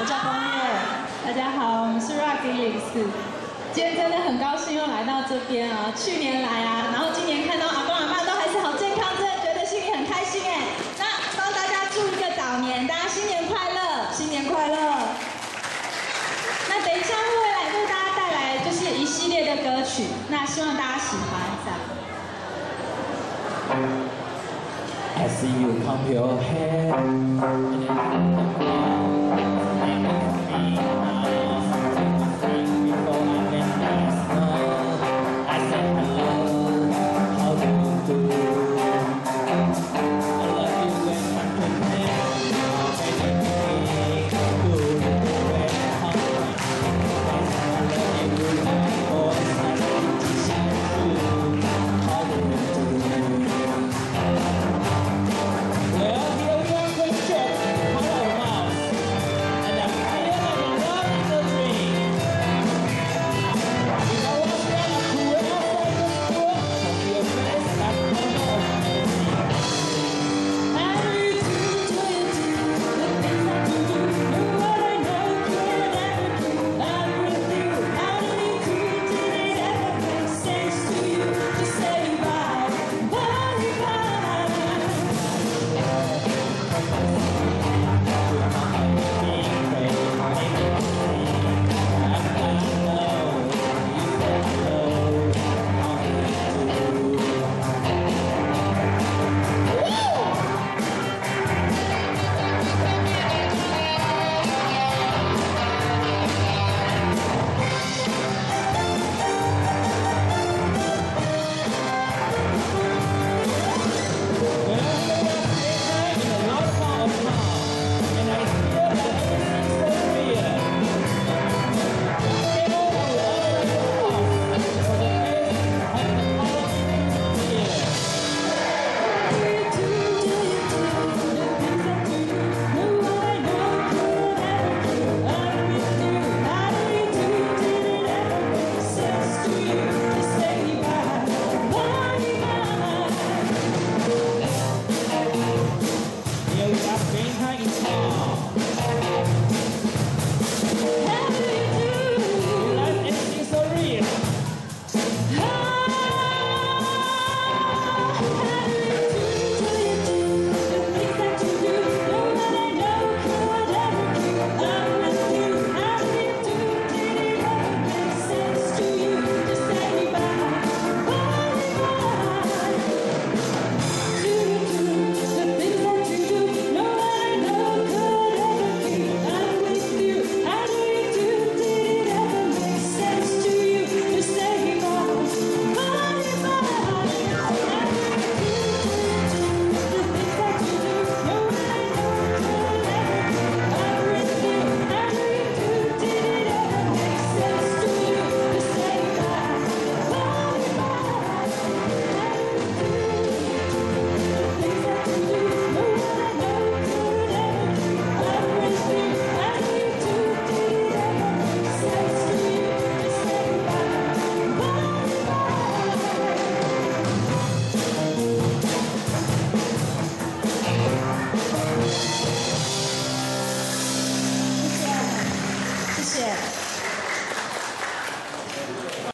我叫光月。大家好，我们是 Rock 一零四。今天真的很高兴又来到这边啊！去年来啊，然后今年看到阿公阿妈都还是好健康，真的觉得心里很开心哎。那帮大家祝一个早年，大家新年快乐，新年快乐。那等一下会来为大家带来就是一系列的歌曲，那希望大家喜欢这样。I see you pump your head.